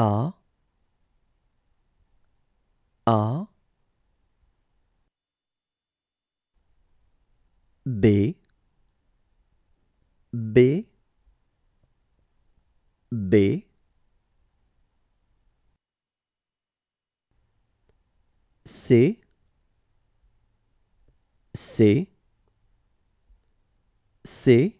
A. A. B. B. B. C. C. C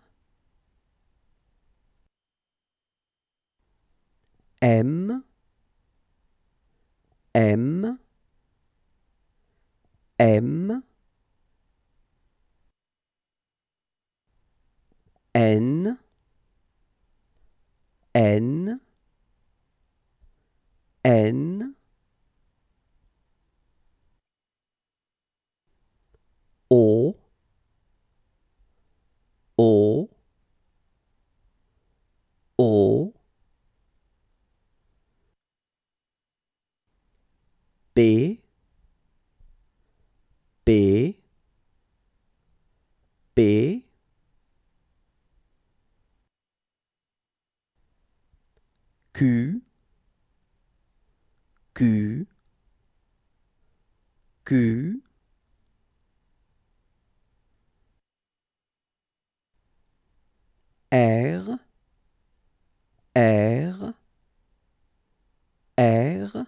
M M M N N N B B B Q Q Q. R R R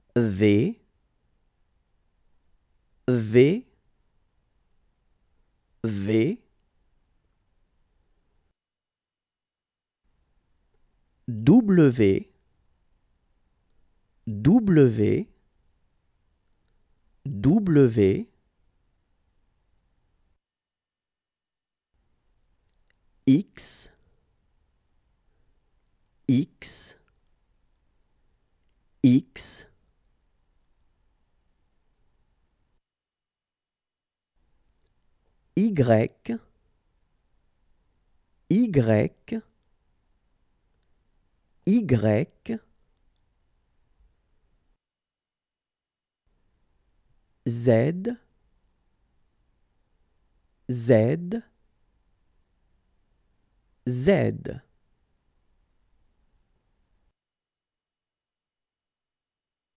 V V V. W W W. X X X Y Y Y Z Z Z